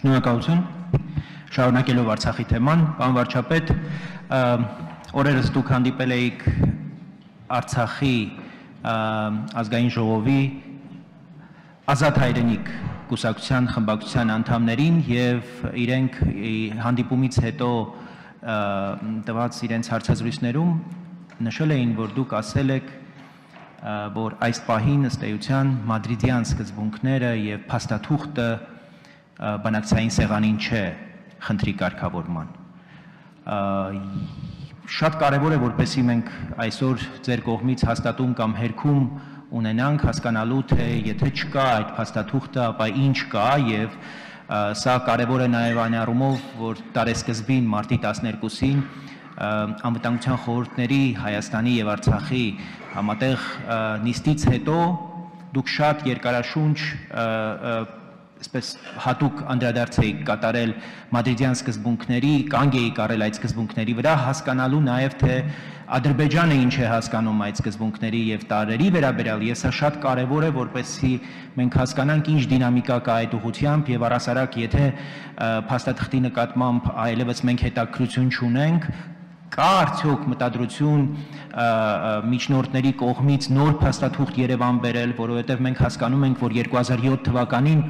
Շնորհակալություն։ Շարունակելով Արցախի թեման, պարոն վարչապետ, օրերս դուք հանդիպել էիք Արցախի ազգային ժողովի ազատ հայրենիք կուսակցության խմբակցության անդամներին եւ իրենք հանդիպումից հետո տված իրենց հարցազրույցներում նշել էին, որ դուք ասել եք, որ այս պահին ըստ էության մադրիդյան սկզբունքները եւ փաստաթուղթը բանակցային սեղանին չէ խնդրի կարգավորման շատ կարևոր է որպեսի մենք այսօր ձեր կողմից հաստատում կամ հերքում ունենանք հասկանալու թե եթե չկա այդ փաստաթուղթը ապա ինչ կա եւ սա կարևոր է նաեւ այն առումով որ տարեսկզբին մարտի 12-ին անվտանգության խորհուրդների Հայաստանի եւ Արցախի համատեղ նիստից հետո դուք շատ երկարաշունչ այսպես հատուկ անդրադարձ էի կատարել մադրիդյան սկզբունքների, կանգ էի կարել այդ սկզբունքների վրա, հասկանալու նաև թե Ադրբեջանը ինչ է հասկանում այդ սկզբունքների եւ տարերի վերաբերյալ, ես սա շատ կարեւոր է, որպեսզի մենք հասկանանք ինչ դինամիկա կա այդ ուղությամբ եւ առասարակ, եթե փաստաթղթի նկատմամբ այլևս մենք հետաքրություն չունենք, կա արդյոք մտադրություն միջնորդների կողմից նոր փաստաթուղթ Երևան բերել, որովհետև մենք հասկանում ենք, որ 2007 թվականին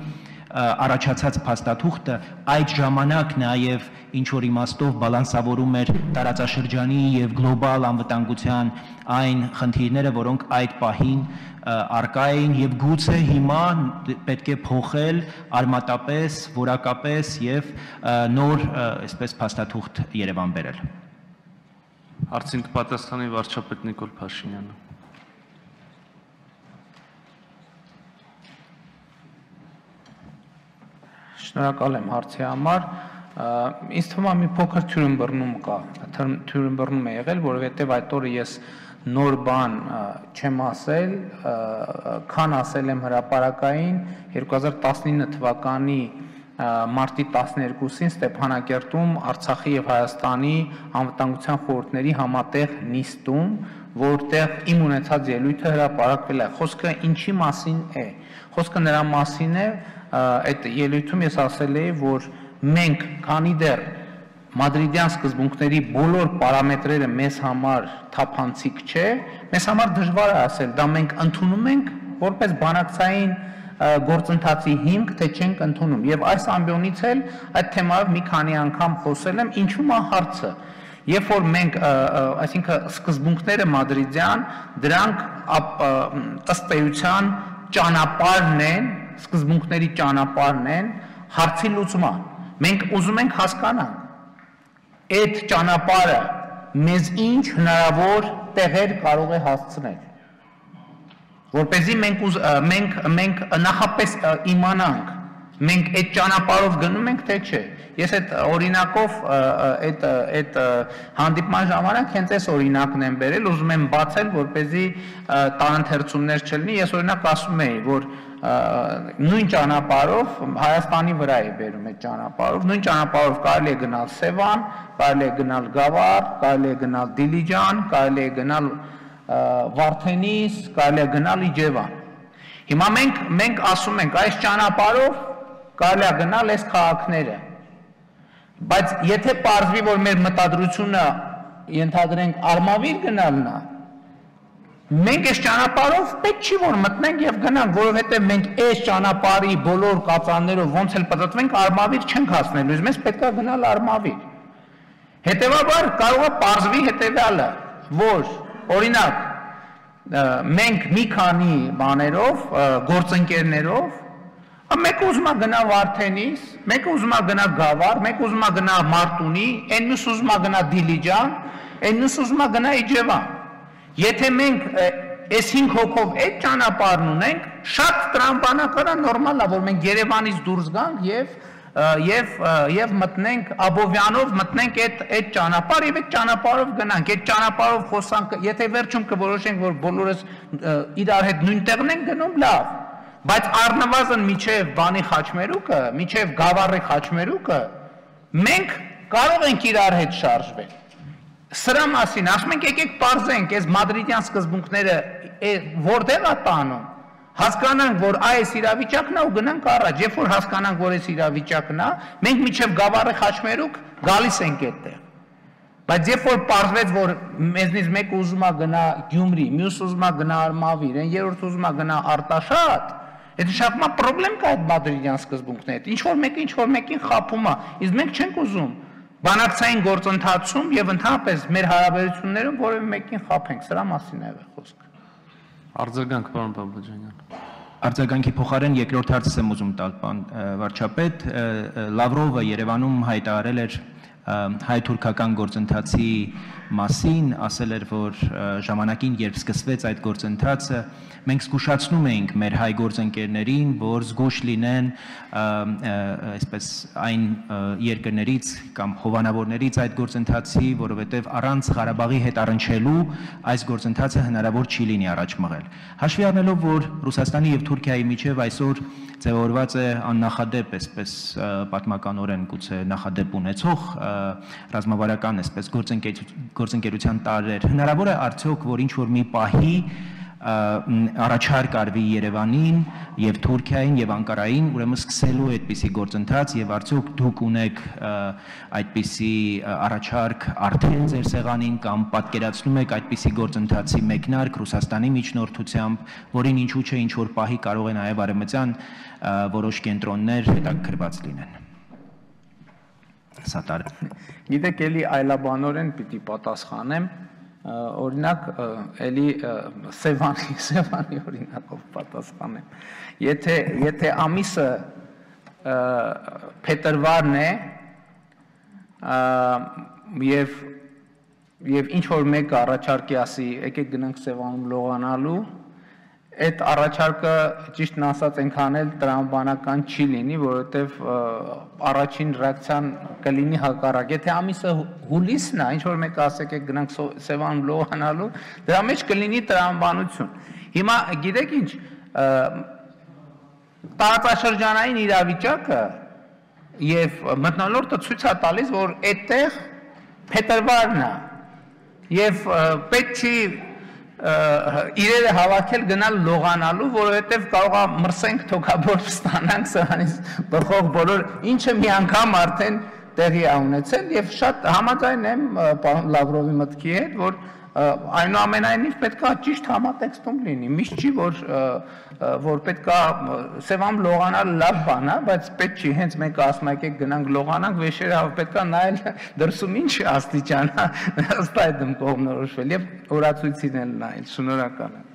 առաջացած փաստաթուղթը այդ ժամանակ նաև ինչ որ իմաստով բալանսավորում էր տարածաշրջանի եւ գլոբալ անվտանգության այն խնդիրները, որոնք այդ պահին արկա էին եւ գուցե հիմա պետք է փոխել արմատապես, որակապես եւ նոր այսպես փաստաթուղթ Երևան բերել։ Հարցին կպատասխանի վարչապետ Նիկոլ Փաշինյանը։ Շնորհակալ եմ հարցի համար։ Ինձ թվում է մի փոքր թյուրըմբռնում կա։ Թյուրըմբռնում է եղել, որովհետև այդ օրը ես նոր բան չեմ ասել, քան ասել եմ հրաապարակային 2019 թվականի մարտի 12-ին Ստեփանակերտում Արցախի եւ Հայաստանի անվտանգության խորհուրդների համատեղ նիստում, որտեղ իմ ունեցած ելույթը հրապարակվել է։ Խոսքը ինչի մասին է։ Խոսքը նրա մասին է, այդ ելույթում ես ասել էի, որ մենք քանի դեռ մադրիդյան սկզբունքների բոլոր պարամետրերը մեզ համար թափանցիկ չէ, մեզ համար դժվար է ասել, դա մենք ընդունում ենք որպես բանակցային գործընթացի հիմք, թե չենք ընդունում։ Եվ այս ամբիոնից էլ այդ թեմայով մի քանի անգամ խոսել եմ, ինչու՞մ է հարցը։ Երբ որ մենք, այսինքն սկզբունքները մադրիդյան, դրանք ըստ էության ճանապարհն են սկզբունքների ճանապարհն են հարցի լուծման։ Մենք ուզում ենք հասկանալ այդ ճանապարհը մեզ ինչ հնարավոր տեղեր կարող է հասցնել որպեսզի մենք ուզ, մենք մենք նախապես իմանանք մենք այդ ճանապարհով գնում ենք թե չէ ես այդ օրինակով այդ այդ հանդիպման ժամանակ հենց այս օրինակն եմ բերել ուզում եմ բացել որպեսզի տարընթերցումներ չլինի ես օրինակ ասում էի որ նույն ճանապարհով Հայաստանի վրա է բերում այդ ճանապարհով, նույն ճանապարհով կարելի է գնալ Սևան, կարելի է գնալ Գավառ, կարելի է գնալ Դիլիջան, կարելի է գնալ Վարդենիս, կարելի է գնալ Իջևան։ Հիմա մենք մենք ասում ենք այս ճանապարհով կարելի է գնալ այս քաղաքները։ Բայց եթե ողջվի որ մեր մտադրությունը ենթադրենք արմավիր գնալն է, Մենք այս ճանապարհով պետք չի որ մտնենք եւ գնանք, որովհետեւ մենք այս ճանապարհի բոլոր կածաններով ոնց էլ պատտվենք արմավիր չենք հասնելու, մեզ պետքա գնալ արմավիր։ Հետևաբար կարող է parzvi հետևյալը, որ օրինակ մենք մի քանի բաներով, գործընկերներով Մեկը ուզում է գնա Վարդենիս, մեկը ուզում է գնա Գավառ, մեկը ուզում է գնա Մարտունի, այն մյուս ուզում է գնա Դիլիջան, այն մյուս ուզում է գնա Իջևան։ Եթե մենք այս 5 հոգով այդ ճանապարհն ունենք, շատ տրամբանակարա նորմալ է, որ մենք Երևանից դուրս գանք եւ եւ եւ մտնենք Աբովյանով մտնենք այդ այդ ճանապարհ եւ այդ ճանապարհով գնանք այդ ճանապարհով խոսանք եթե վերջում կորոշենք որ բոլորս իրար հետ նույն տեղն են գնում լավ բայց առնվազն միջև բանի խաչմերուկը միջև գավառի խաչմերուկը մենք կարող ենք իրար հետ շարժվել Սրա մասին ասում ենք եկեք parzենք, այս մադրիդյան սկզբունքները որտեղ է տանում։ Հասկանանք, որ այս իրավիճակն է ու գնանք առաջ։ Երբ որ հասկանանք, որ այս իրավիճակն է, մենք միջև Գավառի խաչմերուկ գալիս ենք այդտեղ։ Բայց երբ որ պարզվեց, որ մեզնից մեկը ուզում է գնա Գյումրի, մյուսը ուզում է գնա Արմավիր, երրորդը ուզում է գնա Արտաշատ, Եթե շատ մա խնդրեմ կա այդ մադրիդյան սկզբունքն է։ Ինչ որ մեկը ինչ որ մեկին խափում է։ Իսկ մենք չենք ուզում բանակցային գործընթացում եւ ընդհանրապես մեր հարաբերություններում որևէ մեկին խափենք։ Սրա մասին է խոսքը։ Արձագանք, պարոն Բաբաջանյան։ Արձագանքի փոխարեն երկրորդ հարցս եմ ուզում տալ, պարոն վարչապետ, Լավրովը Երևանում հայտարարել էր հայ-թուրքական գործընթացի մասին, ասել էր, որ ժամանակին, երբ սկսվեց այդ գործընթացը, մենք զգուշացնում էինք մեր հայ գործընկերներին, որ զգուշ լինեն այսպես այն երկրներից կամ հովանավորներից այդ գործընթացի, որովհետև առանց Ղարաբաղի հետ առնչելու այս գործընթացը հնարավոր չի լինի առաջ մղել։ Հաշվի առնելով, որ Ռուսաստանի եւ Թուրքիայի միջև այսօր ձևավորված է աննախադեպ, այսպես պատմականորեն գուցե նախադեպ ունեցող ռազմավարական այսպես գործընկերության տարեր։ Հնարավոր է արդյոք, որ ինչ որ մի պահի առաջարկ արվի Երևանին եւ Թուրքիային եւ Անկարային, ուրեմն սկսելու այդպիսի գործընթաց եւ արդյոք դուք ունեք այդպիսի առաջարկ արդեն ձեր սեղանին կամ պատկերացնում եք այդպիսի գործընթացի մեկնարկ Ռուսաստանի միջնորդությամբ, որին ինչու՞ չէ ինչ որ պահի կարող է նաեւ արեմտյան որոշ կենտրոններ հետաքրված լինեն։ Սատար։ Գիտեք, էլի այլաբանորեն պիտի պատասխանեմ օրինակ էլի Սևանի Սևանի օրինակով պատասխանեմ եթե եթե ամիսը փետրվարն է եւ եւ ինչ որ մեկը առաջարկի ասի եկեք գնանք Սևանում լողանալու այդ առաջարկը ճիշտն ասած այնքան էլ տրամաբանական չի լինի, որովհետև առաջին ռեակցիան կլինի հակառակ։ Եթե ամիսը հուլիսն է, ինչ որ մեկը ասեք եք գնանք Սևան լոհանալու, դրա մեջ կլինի տրամաբանություն։ Հիմա գիտեք ինչ, տարածաշրջանային իրավիճակը եւ մտնոլորտը ցույց է տալիս, որ այդտեղ փետրվարն է եւ պետք չի իրերը հավաքել գնալ լողանալու, որովհետև կարող է մրսենք թոքաբոր ստանանք սրանից բխող բոլոր ինչը մի անգամ արդեն տեղի ունեցել եւ շատ համաձայն եմ պարոն Լավրովի մտքի հետ, որ այնուամենայնիվ պետքա ճիշտ համատեքստում լինի։ Միշտ չի որ որ պետքա սևամ լողանալ լավ բան է, բայց պետք չի հենց մենք ասում եք գնանք լողանանք, վեշերը պետքա նայել դրսում ինչ աստիճան ըստ այդ դեմ կողմնորոշվել եւ օրացույցին էլ նայել։ Շնորհակալ եմ։